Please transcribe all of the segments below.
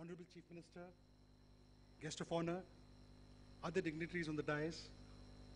Honorable Chief Minister, guest of honor, other dignitaries on the dais,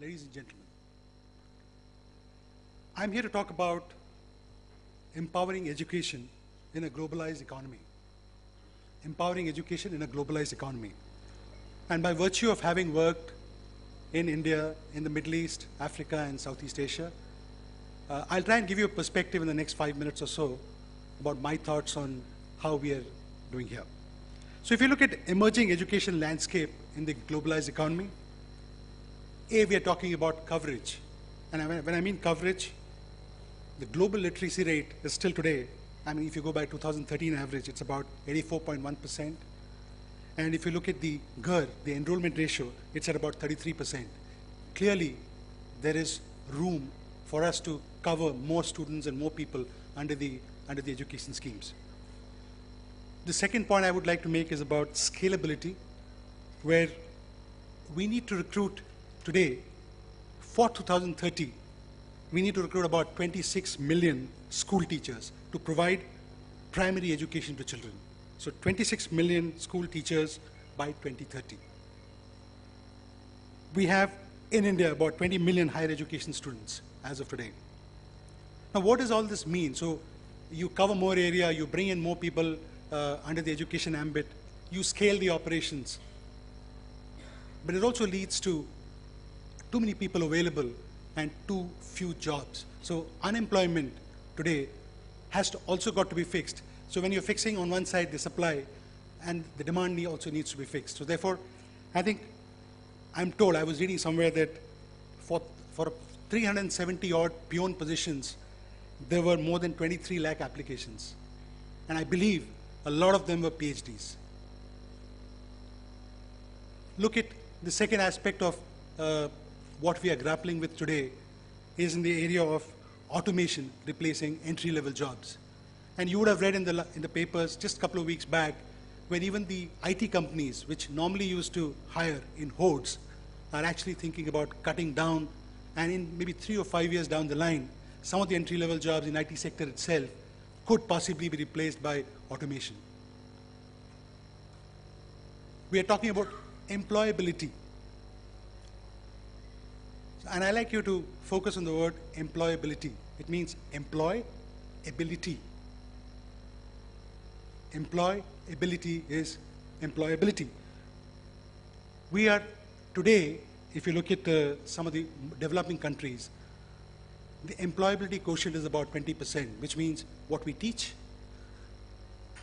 ladies and gentlemen. I'm here to talk about empowering education in a globalized economy. Empowering education in a globalized economy. And by virtue of having worked in India, in the Middle East, Africa, and Southeast Asia, uh, I'll try and give you a perspective in the next five minutes or so about my thoughts on how we are doing here. So if you look at emerging education landscape in the globalized economy, A, we are talking about coverage. And when I mean coverage, the global literacy rate is still today, I mean, if you go by 2013 average, it's about 84.1%. And if you look at the GER, the enrollment ratio, it's at about 33%. Clearly, there is room for us to cover more students and more people under the, under the education schemes. The second point I would like to make is about scalability, where we need to recruit today, for 2030, we need to recruit about 26 million school teachers to provide primary education to children. So 26 million school teachers by 2030. We have in India about 20 million higher education students as of today. Now what does all this mean? So you cover more area, you bring in more people, uh, under the education ambit, you scale the operations. But it also leads to too many people available and too few jobs. So unemployment today has to also got to be fixed. So when you're fixing on one side the supply and the demand also needs to be fixed. So therefore, I think I'm told, I was reading somewhere that for, for 370 odd peon positions, there were more than 23 lakh applications. And I believe a lot of them were PhDs. Look at the second aspect of uh, what we are grappling with today is in the area of automation replacing entry-level jobs. And you would have read in the, in the papers just a couple of weeks back when even the IT companies, which normally used to hire in hordes, are actually thinking about cutting down and in maybe three or five years down the line, some of the entry-level jobs in IT sector itself could possibly be replaced by automation. We are talking about employability. And I like you to focus on the word employability. It means employ ability. Employ ability is employability. We are today, if you look at uh, some of the developing countries, the employability quotient is about 20%, which means what we teach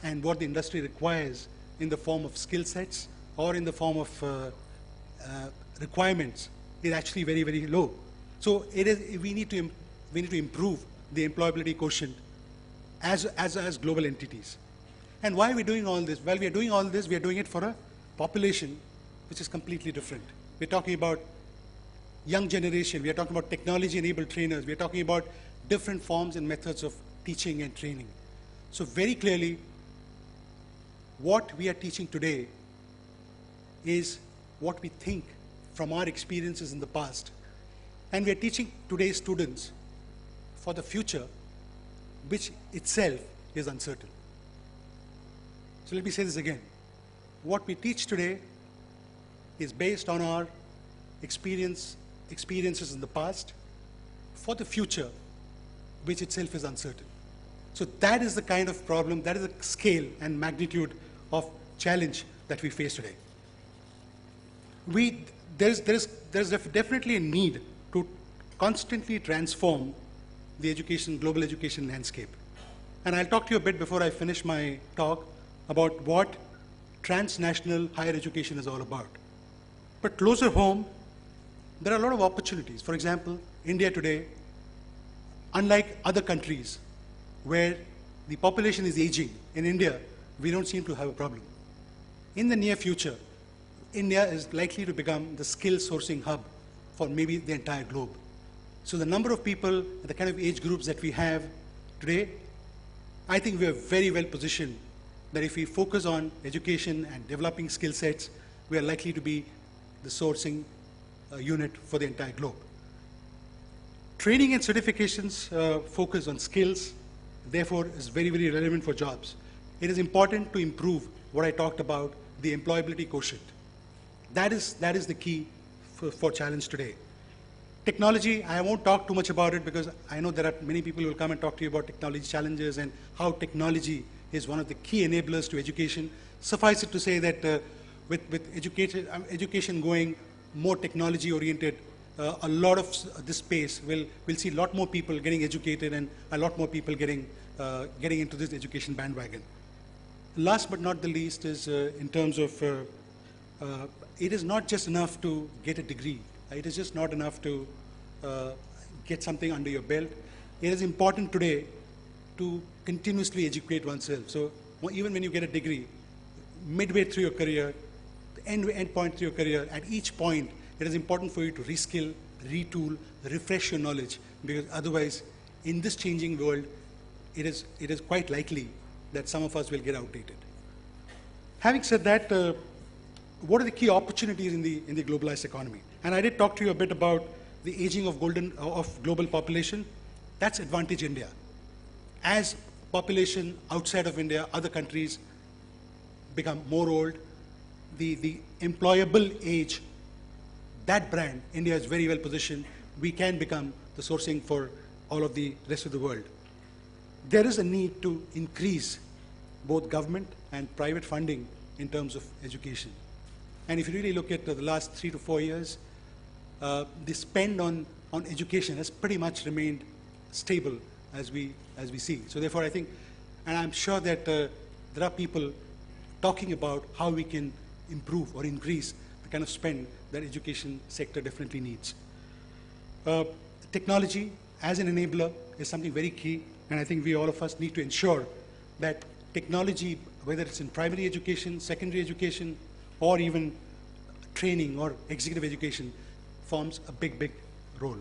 and what the industry requires in the form of skill sets or in the form of uh, uh, requirements is actually very, very low. So it is, we, need to, we need to improve the employability quotient as, as, as global entities. And why are we doing all this? Well, we are doing all this, we are doing it for a population which is completely different. We're talking about young generation, we are talking about technology-enabled trainers, we are talking about different forms and methods of teaching and training. So very clearly, what we are teaching today is what we think from our experiences in the past. And we are teaching today's students for the future, which itself is uncertain. So let me say this again. What we teach today is based on our experience, experiences in the past for the future, which itself is uncertain. So that is the kind of problem, that is the scale and magnitude of challenge that we face today. We, there's, there's, there's definitely a need to constantly transform the education, global education landscape. And I'll talk to you a bit before I finish my talk about what transnational higher education is all about. But closer home, there are a lot of opportunities. For example, India today, unlike other countries where the population is aging, in India, we don't seem to have a problem. In the near future, India is likely to become the skill sourcing hub for maybe the entire globe. So the number of people, the kind of age groups that we have today, I think we are very well positioned that if we focus on education and developing skill sets, we are likely to be the sourcing uh, unit for the entire globe. Training and certifications uh, focus on skills, therefore is very, very relevant for jobs. It is important to improve what I talked about, the employability quotient. That is, that is the key for, for challenge today. Technology, I won't talk too much about it because I know there are many people who will come and talk to you about technology challenges and how technology is one of the key enablers to education. Suffice it to say that uh, with, with education, um, education going more technology oriented, uh, a lot of this space will, will see a lot more people getting educated and a lot more people getting, uh, getting into this education bandwagon. Last but not the least is uh, in terms of, uh, uh, it is not just enough to get a degree. It is just not enough to get something under your belt. It is important today to continuously educate oneself. So even when you get a degree, midway through your career, end, end point through your career, at each point, it is important for you to reskill, retool, refresh your knowledge, because otherwise, in this changing world, it is, it is quite likely that some of us will get outdated. Having said that, uh, what are the key opportunities in the, in the globalized economy? And I did talk to you a bit about the aging of, golden, of global population. That's advantage India. As population outside of India, other countries become more old, the, the employable age, that brand, India is very well positioned. We can become the sourcing for all of the rest of the world. There is a need to increase both government and private funding in terms of education. And if you really look at the last three to four years, uh, the spend on, on education has pretty much remained stable as we, as we see. So therefore, I think, and I'm sure that uh, there are people talking about how we can improve or increase the kind of spend that education sector definitely needs. Uh, technology as an enabler is something very key, and I think we all of us need to ensure that technology, whether it's in primary education, secondary education, or even training or executive education, forms a big, big role.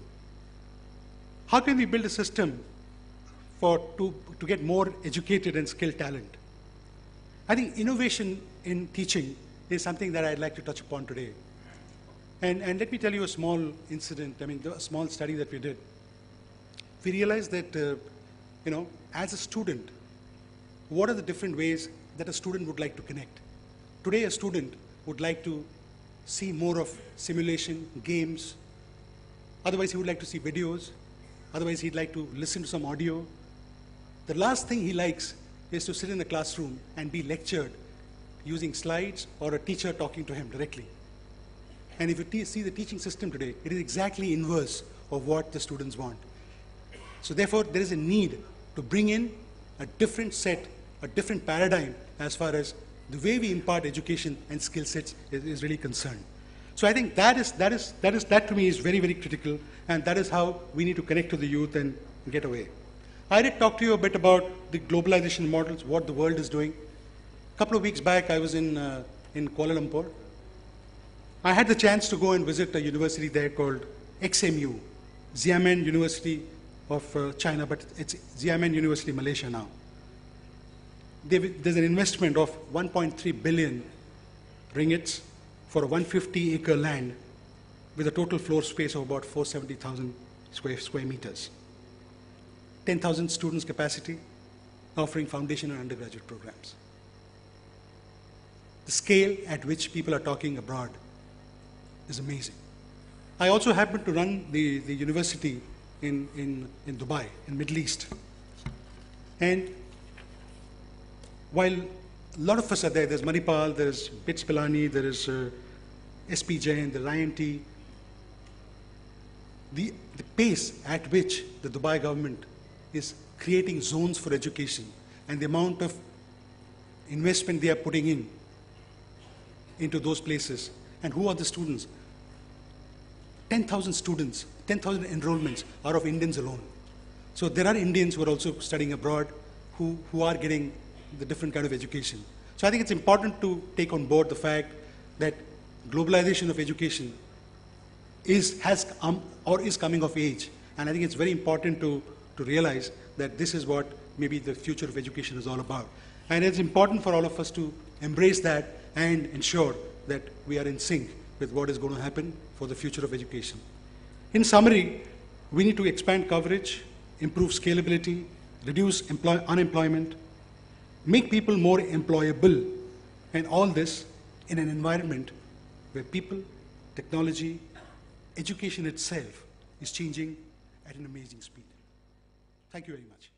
How can we build a system for, to, to get more educated and skilled talent? I think innovation in teaching is something that I'd like to touch upon today. And, and let me tell you a small incident, I mean, a small study that we did. We realized that, uh, you know, as a student, what are the different ways that a student would like to connect? Today, a student would like to see more of simulation, games. Otherwise, he would like to see videos. Otherwise, he'd like to listen to some audio. The last thing he likes is to sit in a classroom and be lectured using slides or a teacher talking to him directly. And if you see the teaching system today, it is exactly inverse of what the students want. So therefore, there is a need to bring in a different set, a different paradigm as far as the way we impart education and skill sets is, is really concerned. So I think that is, that is, that is, that to me is very, very critical, and that is how we need to connect to the youth and get away. I did talk to you a bit about the globalization models, what the world is doing. A couple of weeks back, I was in, uh, in Kuala Lumpur. I had the chance to go and visit a university there called XMU, Xiamen University of uh, China, but it's Xiamen University, Malaysia now there's an investment of 1.3 billion ringgits for a 150 acre land with a total floor space of about 470,000 square, square meters. 10,000 students capacity, offering foundation and undergraduate programs. The scale at which people are talking abroad is amazing. I also happen to run the, the university in, in, in Dubai, in Middle East. And while a lot of us are there, there's Manipal, there's BITS Pilani, there is uh, SP Jain, there's. The, the pace at which the Dubai government is creating zones for education and the amount of investment they are putting in into those places. And who are the students? 10,000 students, 10,000 enrollments are of Indians alone. So there are Indians who are also studying abroad who, who are getting the different kind of education. So I think it's important to take on board the fact that globalization of education is, has or is coming of age. And I think it's very important to, to realize that this is what maybe the future of education is all about. And it's important for all of us to embrace that and ensure that we are in sync with what is going to happen for the future of education. In summary, we need to expand coverage, improve scalability, reduce unemployment, make people more employable, And all this in an environment where people, technology, education itself is changing at an amazing speed. Thank you very much.